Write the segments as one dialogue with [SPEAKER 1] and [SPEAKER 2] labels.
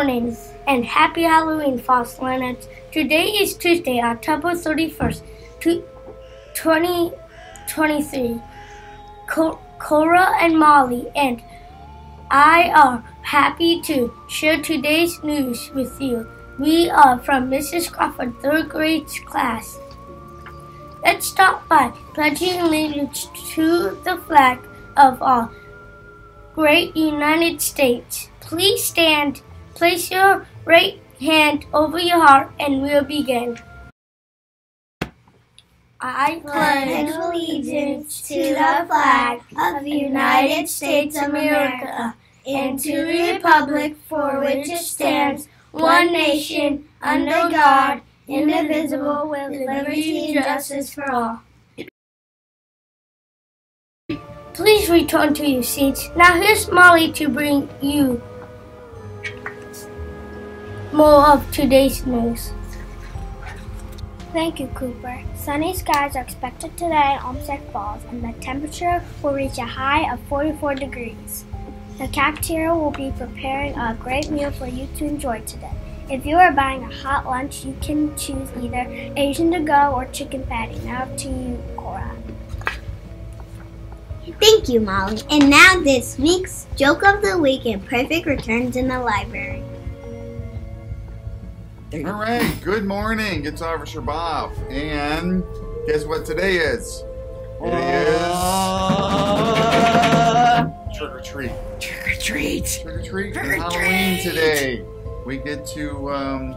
[SPEAKER 1] morning and happy Halloween, Leonards. Today is Tuesday, October 31st, 2023. Cora and Molly and I are happy to share today's news with you. We are from Mrs. Crawford third grade class. Let's start by pledging allegiance to the flag of our great United States. Please stand, place your right hand over your heart, and we'll begin.
[SPEAKER 2] I pledge allegiance to the flag of the United States of America and to the republic for which it stands, one nation, under God, indivisible, with liberty and justice for all.
[SPEAKER 1] Please return to your seats. Now here's Molly to bring you more of today's news.
[SPEAKER 3] Thank you, Cooper. Sunny skies are expected today in Olmsted Falls, and the temperature will reach a high of 44 degrees. The cafeteria will be preparing a great meal for you to enjoy today. If you are buying a hot lunch, you can choose either Asian to go or chicken patty. Now to you, Cora.
[SPEAKER 4] Thank you, Molly. And now this week's joke of the week and perfect returns in the library.
[SPEAKER 5] All right, good morning. It's Officer Bob. And guess what today is? It is trick or treat.
[SPEAKER 6] Trick or treat.
[SPEAKER 5] Trick or treat.
[SPEAKER 6] Trick or
[SPEAKER 5] Halloween
[SPEAKER 6] treat.
[SPEAKER 5] today. We get to, um,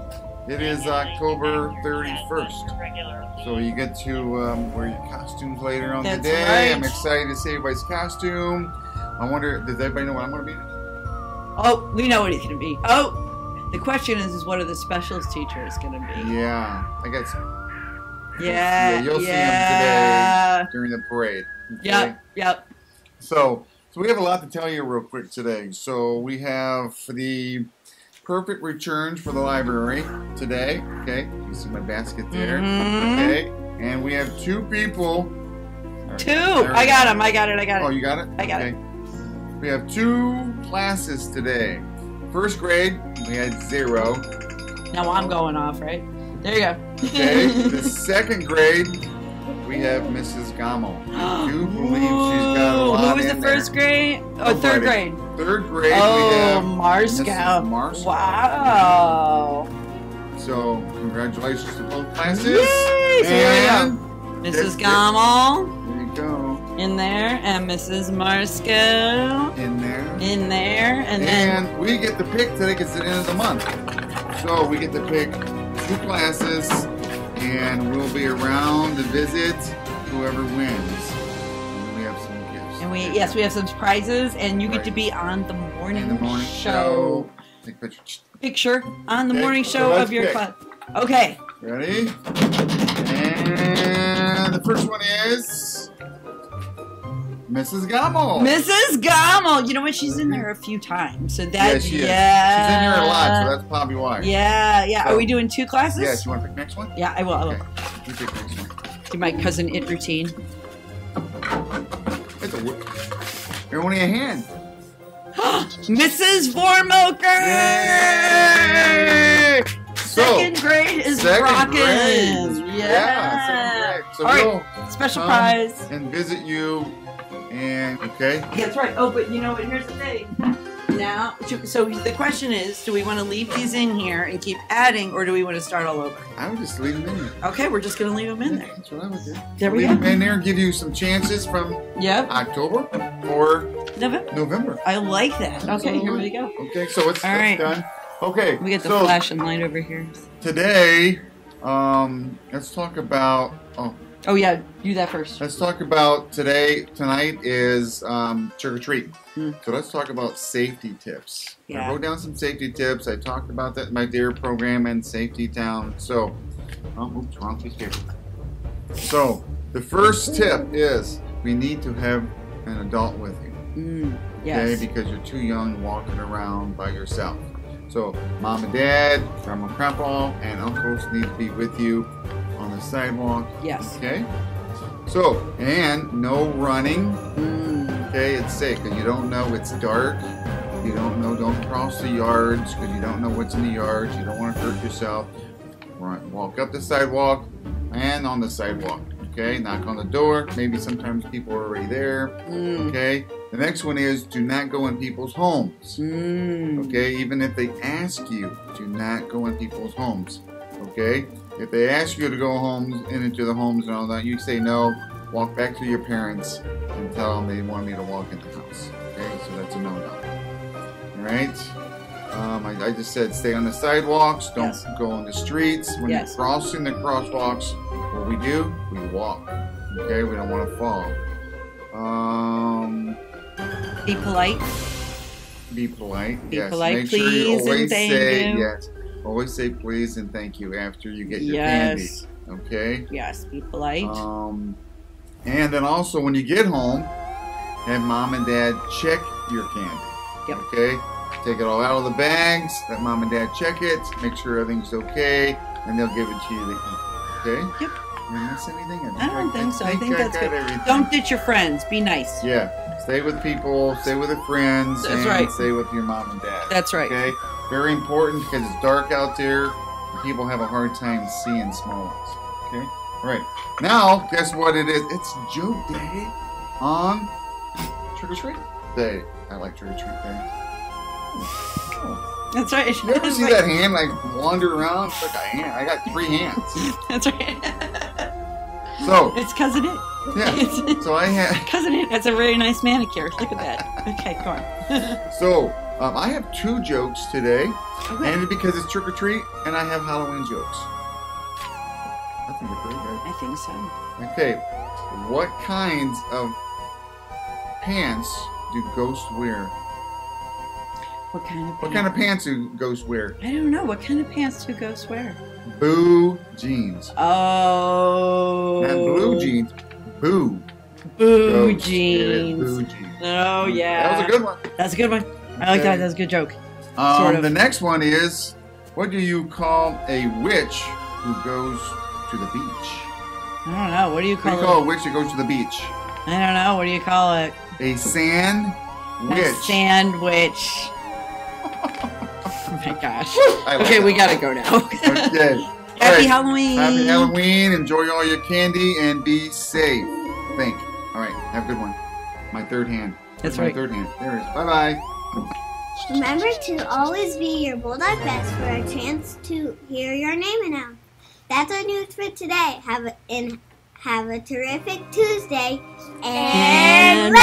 [SPEAKER 5] it is October 31st. So you get to um, wear your costumes later on
[SPEAKER 6] That's
[SPEAKER 5] the day. I'm excited to see everybody's costume. I wonder, does everybody know what I'm going to be?
[SPEAKER 6] Oh, we know what he's going to be. Oh, the question is, is what are the specials teachers going to be?
[SPEAKER 5] Yeah, I guess. some.
[SPEAKER 6] Yeah,
[SPEAKER 5] you'll see
[SPEAKER 6] yeah.
[SPEAKER 5] them today during the parade. okay?
[SPEAKER 6] Yep, yep.
[SPEAKER 5] So, so we have a lot to tell you real quick today. So we have the perfect returns for the library today. Okay, you see my basket there.
[SPEAKER 6] Mhm.
[SPEAKER 5] Okay, and we have two people.
[SPEAKER 6] Two.
[SPEAKER 5] There
[SPEAKER 6] I got
[SPEAKER 5] go.
[SPEAKER 6] him. I got it. I got it.
[SPEAKER 5] Oh, you got it.
[SPEAKER 6] I got
[SPEAKER 5] okay. We have two classes today. First grade, we had zero.
[SPEAKER 6] Now I'm going off, right? There you go.
[SPEAKER 5] Okay, the second grade, we have Mrs. Gamo. I do believe she's got a lot
[SPEAKER 6] Who was the
[SPEAKER 5] in there.
[SPEAKER 6] first grade? Oh, third grade.
[SPEAKER 5] Third grade, we
[SPEAKER 6] Oh.
[SPEAKER 5] Mrs. Marskow.
[SPEAKER 6] Wow.
[SPEAKER 5] So, congratulations to both classes.
[SPEAKER 6] Yay! So here we
[SPEAKER 5] and
[SPEAKER 6] Mrs.
[SPEAKER 5] yes.
[SPEAKER 6] In there, and Mrs. Marskow
[SPEAKER 5] In there.
[SPEAKER 6] in there, and then
[SPEAKER 5] And we get to pick today because it's the end of the month. So we get to pick two classes and we'll be around to visit whoever wins. And we have some gifts.
[SPEAKER 6] and we yes we have some prizes, and you get to be on the morning,
[SPEAKER 5] the morning show. Take pictures.
[SPEAKER 6] Picture on the
[SPEAKER 5] Okay,
[SPEAKER 6] morning show
[SPEAKER 5] let's
[SPEAKER 6] of your
[SPEAKER 5] pick.
[SPEAKER 6] class. Okay.
[SPEAKER 5] Ready? And the first one is Mrs. Gamo.
[SPEAKER 6] Mrs. Gamal. You know what? She's in there a few times. So that
[SPEAKER 5] yeah, she is.
[SPEAKER 6] yeah.
[SPEAKER 5] She's in here a lot, so that's probably why.
[SPEAKER 6] Yeah, yeah.
[SPEAKER 5] So-
[SPEAKER 6] Are we doing two classes?
[SPEAKER 5] Yes, you want to pick next one?
[SPEAKER 6] Yeah, I will. I will.
[SPEAKER 5] Okay. You pick next one.
[SPEAKER 6] Do my Cousin Itt routine.
[SPEAKER 5] It's a You're only a hand.
[SPEAKER 6] Mrs. Vormoker!
[SPEAKER 5] Yay! So,
[SPEAKER 6] Second grade is
[SPEAKER 5] second
[SPEAKER 6] rocking.
[SPEAKER 5] grade.
[SPEAKER 6] Yeah.
[SPEAKER 5] Grade. So
[SPEAKER 6] All right. Special prize.
[SPEAKER 5] and visit you. And okay,
[SPEAKER 6] That's right. Oh, but you know what? Here's the thing. Now, so the question is, do we want to leave these in here and keep adding, or do we want to start all over?
[SPEAKER 5] I would just leave them in there.
[SPEAKER 6] Okay, we're just gonna leave them in there.
[SPEAKER 5] That's what I would do.
[SPEAKER 6] There we
[SPEAKER 5] leave
[SPEAKER 6] go.
[SPEAKER 5] them in there and give you some chances from
[SPEAKER 6] Yep.
[SPEAKER 5] October or
[SPEAKER 6] November.
[SPEAKER 5] November.
[SPEAKER 6] I like that. Okay, here we go.
[SPEAKER 5] Okay, so it's
[SPEAKER 6] All
[SPEAKER 5] that's
[SPEAKER 6] right.
[SPEAKER 5] done. Okay,
[SPEAKER 6] We get the
[SPEAKER 5] so
[SPEAKER 6] flashing light over here.
[SPEAKER 5] today, um, let's talk about. Oh,
[SPEAKER 6] Oh yeah, do that first.
[SPEAKER 5] let's talk about today. Tonight is um, trick or treat.
[SPEAKER 6] Hmm.
[SPEAKER 5] So let's talk about safety tips.
[SPEAKER 6] Yeah.
[SPEAKER 5] I wrote down some safety tips. I talked about that in my DARE program and Safety Town. So, oh, oops, wrong piece paper. So the first tip is we need to have an adult with you.
[SPEAKER 6] Mm, yes.
[SPEAKER 5] Okay, because you're too young walking around by yourself. So mom and dad, grandma and grandpa, and uncles need to be with you the sidewalk.
[SPEAKER 6] Yes.
[SPEAKER 5] Okay. So and no running.
[SPEAKER 6] Mm,
[SPEAKER 5] Okay, it's safe because you don't know it's dark. you don't know, don't cross the yards because you don't know what's in the yards. You don't want to hurt yourself. Right, walk up the sidewalk and on the sidewalk. Okay, knock on the door. Maybe sometimes people are already there.
[SPEAKER 6] Mm.
[SPEAKER 5] Okay. The next one is do not go in people's homes.
[SPEAKER 6] Mm.
[SPEAKER 5] Okay, even if they ask you, do not go in people's homes. Okay, if they ask you to go homes and into the homes and all that, you say no. Walk back to your parents and tell them they want me to walk in the house. Okay, so that's a no-no. All right. Um, I, I just said stay on the sidewalks. Don't
[SPEAKER 6] Yes.
[SPEAKER 5] go on the streets. When
[SPEAKER 6] Yes.
[SPEAKER 5] you're crossing the crosswalks, what we do, we walk. Okay, we don't want to fall. Um,
[SPEAKER 6] Be polite.
[SPEAKER 5] be polite.
[SPEAKER 6] Be
[SPEAKER 5] yes.
[SPEAKER 6] polite,
[SPEAKER 5] Make sure you
[SPEAKER 6] please, and
[SPEAKER 5] always say
[SPEAKER 6] you.
[SPEAKER 5] yes. Always say please and thank you after you get your candy. Okay.
[SPEAKER 6] Yes. Be polite.
[SPEAKER 5] Um, and then also when you get home, have mom and dad check your candy.
[SPEAKER 6] Yep.
[SPEAKER 5] Okay. Take it all out of the bags. Let mom and dad check it. Make sure everything's okay, and they'll give it to you to eat. Okay.
[SPEAKER 6] Yep.
[SPEAKER 5] Did I miss anything?
[SPEAKER 6] I don't think so. I think that's
[SPEAKER 5] got
[SPEAKER 6] good.
[SPEAKER 5] everything.
[SPEAKER 6] Don't ditch your friends. Be nice.
[SPEAKER 5] Yeah. Stay with people. Stay with your friends.
[SPEAKER 6] That's
[SPEAKER 5] and
[SPEAKER 6] right.
[SPEAKER 5] Stay with your mom and dad.
[SPEAKER 6] That's right.
[SPEAKER 5] Okay. Very important because it's dark out there. and People have a hard time seeing small ones. Okay. All right. Now, guess what it is? It's joke day on trick or treat day. I like trick or treat day. Oh.
[SPEAKER 6] That's right.
[SPEAKER 5] You ever
[SPEAKER 6] That's
[SPEAKER 5] see
[SPEAKER 6] right.
[SPEAKER 5] that hand like wander around? It's like a hand. I got three hands.
[SPEAKER 6] That's right.
[SPEAKER 5] So
[SPEAKER 6] it's Cousin Itt.
[SPEAKER 5] yeah.
[SPEAKER 6] It's
[SPEAKER 5] So I had.
[SPEAKER 6] Cousin Itt. That's a very nice manicure. Look at that. Okay, go on.
[SPEAKER 5] So um, I have two jokes today,
[SPEAKER 6] Okay.
[SPEAKER 5] and because it's trick or treat, and I have Halloween jokes. I think they're pretty good.
[SPEAKER 6] I think so.
[SPEAKER 5] Okay, what kinds of pants do ghosts wear?
[SPEAKER 6] What kind of?
[SPEAKER 5] What kind of pants do ghosts wear?
[SPEAKER 6] I don't know. What kind of pants do ghosts wear?
[SPEAKER 5] Boo jeans.
[SPEAKER 6] Oh.
[SPEAKER 5] Not blue jeans. Boo.
[SPEAKER 6] Boo
[SPEAKER 5] ghosts. Yeah, it is
[SPEAKER 6] jeans.
[SPEAKER 5] boo jeans.
[SPEAKER 6] Oh yeah.
[SPEAKER 5] That was a good one.
[SPEAKER 6] That's a good one. I like that. That's a good joke.
[SPEAKER 5] Um,
[SPEAKER 6] Sort of.
[SPEAKER 5] The next one is, what do you call a witch who goes to the beach?
[SPEAKER 6] I don't know. What do you call,
[SPEAKER 5] What do you call a witch that goes to the beach?
[SPEAKER 6] I don't know. What do you call it?
[SPEAKER 5] A sand witch.
[SPEAKER 6] A
[SPEAKER 5] witch.
[SPEAKER 6] sandwich. oh my gosh.
[SPEAKER 5] Like
[SPEAKER 6] Okay, we
[SPEAKER 5] one.
[SPEAKER 6] gotta go now.
[SPEAKER 5] Okay.
[SPEAKER 6] Happy
[SPEAKER 5] right.
[SPEAKER 6] Halloween.
[SPEAKER 5] Happy Halloween. Enjoy all your candy and be safe. Think. All right. Have a good one. My third hand.
[SPEAKER 6] That's
[SPEAKER 5] my
[SPEAKER 6] right.
[SPEAKER 5] third hand. There it is. Bye bye.
[SPEAKER 4] Remember to always be your bulldog best for a chance to hear your name announced. That's our news for today. Have a, and have a terrific Tuesday and